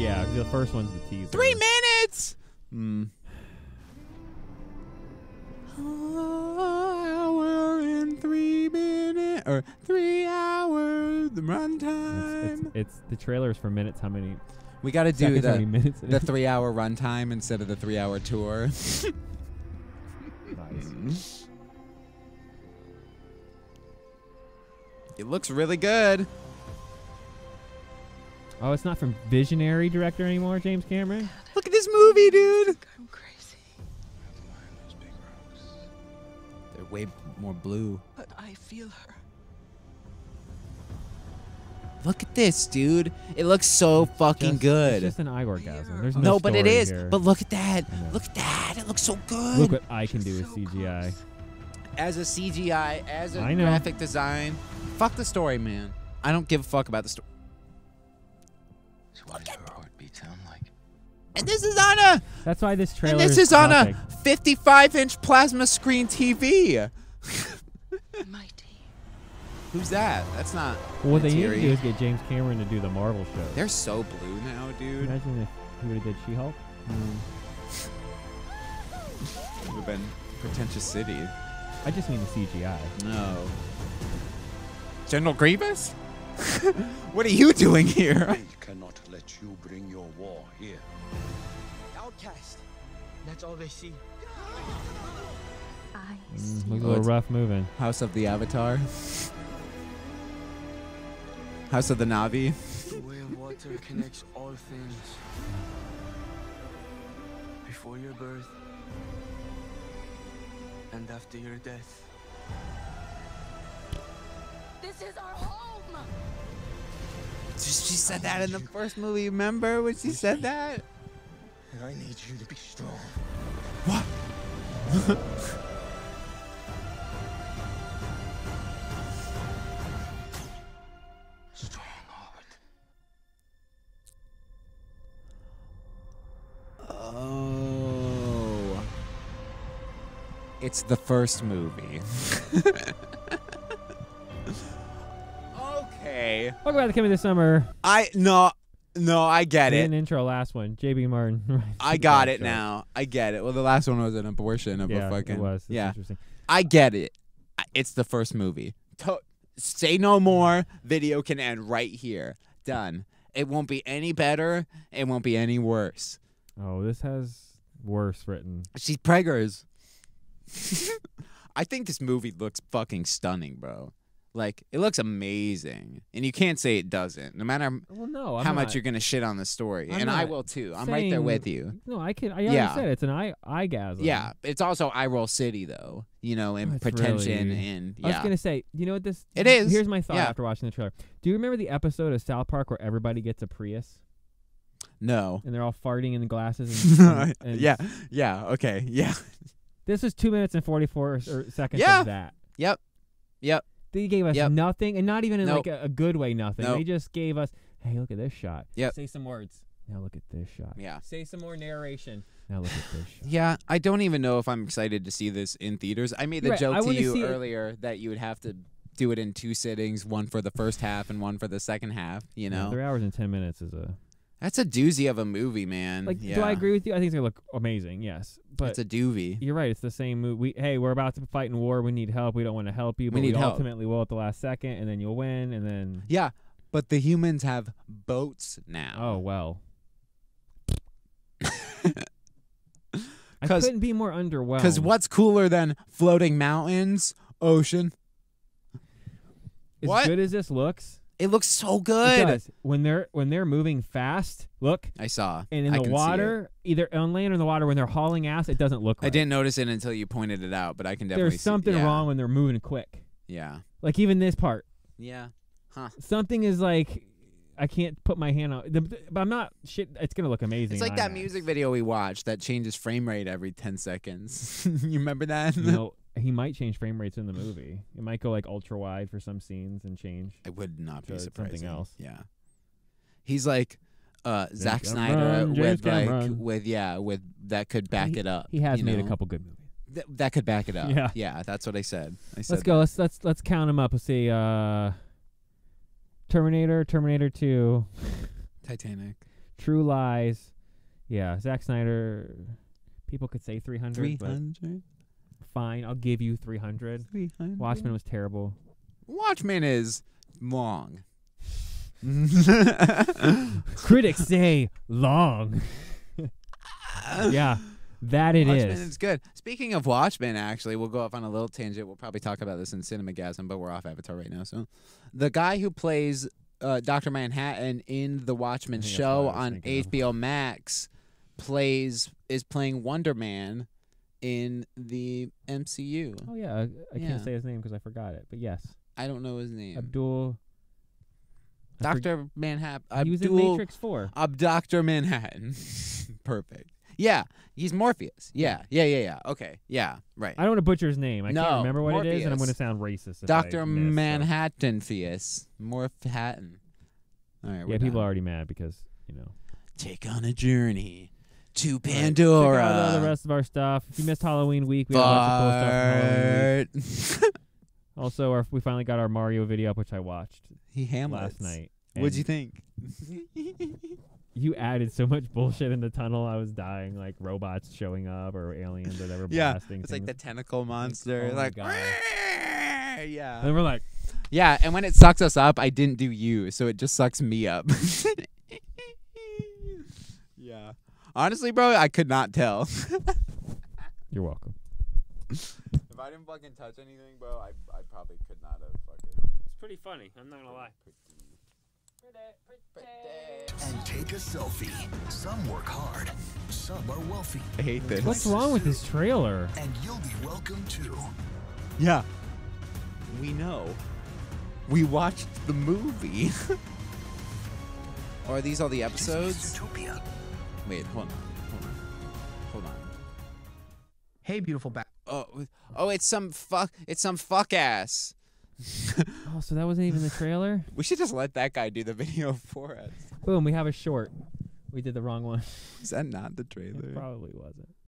Yeah, the first one's the teaser. Three minutes. Hmm. Hour and three minutes, or three hours the It's, runtime. it's, it's the trailers for minutes. How many? We got to do seconds, how the minutes? the three hour runtime instead of the three hour tour. Nice. It looks really good. Oh, it's not from visionary director anymore, James Cameron. Look at this movie, dude. I'm crazy, They're way more blue. but I feel her. Look at this, dude. It looks so fucking Just- good. It's just an eye orgasm. There's no, no, but it is. here. But look at that. Look at that. It looks so good. Look what I can do with So CGI. close. as a CGI, as a I know. graphic design. Fuck the story, man. I don't give a fuck about the story. So what does her heartbeat sound like? And this is on a That's why this trailer. and this is on a 55 inch plasma screen TV. Mighty. Who's that? That's not. Well, what they need to do is get James Cameron to do the Marvel show. They're so blue now, dude. Imagine if he would have did She-Hulk. Hmm. Would have been pretentious city. I just mean the CGI. No. General Grievous? what are you doing here? I cannot let you bring your war here. Outcast. That's all they see. I Mm, looks a Oh, little it's- rough moving. House of the Avatar. House of the Navi. The way of water connects all things. Before your birth and after your death. This is our home. She she said that in the first movie. Remember when she said that? And I need you to be strong. What? Strong heart. Oh. It's the first movie. okay. Welcome back to Coming This Summer. I no no, I get it. didn't intro last one. JB Martin. I got it now. I get it. Well, the last one was an abortion of Yeah, a fucking. it was. It's yeah, interesting. I get it. It's the first movie. To- say no more. Video can end right here. Done. It won't be any better. It won't be any worse. Oh, this has worse written. She's preggers. I think this movie looks fucking stunning, bro. Like it looks amazing, and you can't say it doesn't. No matter Well, no. I'm how much you're gonna shit on the story, I'm and I not will too. I'm right there saying- with you. No, I can. I already Yeah. said it's an eye eye gasm. Yeah, it's also eye roll city though. You know, and That's pretension really- and I was yeah. gonna say, you know what this? It is. Here's my thought Yeah. after watching the trailer. Do you remember the episode of South Park where everybody gets a Prius no. and they're all farting in the glasses? And, and- and yeah, yeah, okay, yeah, This is two minutes and forty four seconds Yeah. of that. yep, yep. They gave us Yep. nothing, and not even in Nope. like a, a good way. Nothing. Nope. They just gave us, hey, look at this shot. Yep. Say some words. Now look at this shot. Yeah. Say some more narration. Now look at this shot. Yeah, I don't even know if I'm excited to see this in theaters. I made the Right, joke I to wanna you see it- earlier that you would have to do it in two sittings, one for the first half and one for the second half. You Yeah, know, three hours and ten minutes is a that's a doozy of a movie, man. like. yeah. Do I agree with you? I think it's gonna look amazing. Yes, but It's a doovie. You're right. It's the same move. We hey, we're about to fight in war. We need help. We don't want to help you, but we, need help. ultimately will at the last second, and then you'll win, and then Yeah, but the humans have boats now. oh well. I couldn't be more underwhelmed. Because what's cooler than floating mountains, ocean? as what? good as this looks, It looks so good. does. when they're when they're moving fast. Look, I saw. and in I the water, either on land or in the water, when they're hauling ass, it doesn't look. Right. I didn't notice it until you pointed it out, but I can definitely There's see- something yeah, wrong when they're moving quick. Yeah. Like even this part, Yeah. Huh. Something is like. I can't put my hand on, the, but I'm not shit. It's gonna look amazing. It's like that music video we watched that changes frame rate every 10 seconds. you remember that? Know, he might change frame rates in the movie. It might go like ultra wide for some scenes and change. I would not be surprised. something else. Yeah. He's like uh Zack Snyder with like with yeah, with that could back He- it up. He has made a couple good movies. Th- that could back it up. Yeah. Yeah, that's what I said. I said Let's go. Let's let's let's count them up. Let's see. Uh, Terminator, Terminator Two, Titanic. True Lies. Yeah, Zack Snyder. People could say 300, Three but hundred. Fine. I'll give you 300. Three hundred. Watchmen was terrible. Watchmen is long. Critics say long. yeah, that it Watchmen is. is good. Speaking of Watchmen, actually, we'll go off on a little tangent. We'll probably talk about this in Cinemagasm, but we're off Avatar right now. So, the guy who plays uh, Doctor Manhattan in the Watchmen I think that's show what I was on thinking of. HBO Max plays is playing Wonder Man in the MCU. Oh yeah, I, I Yeah. can't say his name because I forgot it. But yes, I don't know his name. Abdul. Doctor Manhattan. He was in Matrix Four. Abductor Manhattan. Perfect. Yeah, he's Morpheus. Yeah, yeah, yeah, yeah. Okay, yeah, right. I don't want to butcher his name. I No, can't remember what it is, and I'm going to sound racist. Doctor Manhattan Fius. Morphattan. All right, Yeah, people done. are already mad because you know. Take on a journey to All right, Pandora. Check out all the rest of our stuff. If you missed Halloween week, we have a lots of cool stuff from Halloween week. Also, our, we finally got our Mario video up, which I watched he Hamlet. last night. What'd you think? You added so much bullshit in the tunnel. I was dying, like robots showing up or aliens or whatever yeah, blasting. it's like the tentacle monster. oh like, yeah. And we're like, Yeah, and when it sucks us up, I didn't do you, so it just sucks me up. yeah. Honestly, bro, I could not tell. "You're welcome." if I didn't fucking touch anything, bro, I I probably could not have fucking. It's pretty funny. I'm not gonna lie. and take a selfie. Some work hard, some are wealthy, I hate this. What's wrong with this trailer? and you'll be welcome too. Yeah. We know. We watched the movie. are these all the episodes? Utopia. Wait, hold on. Hold on. Hold on. Hey, beautiful bat. Oh, oh, it's some fuck. It's some fuck ass. Oh, so that wasn't even the trailer. We should just let that guy do the video for us. Boom, we have a short. We did the wrong one. Is that not the It trailer? probably wasn't.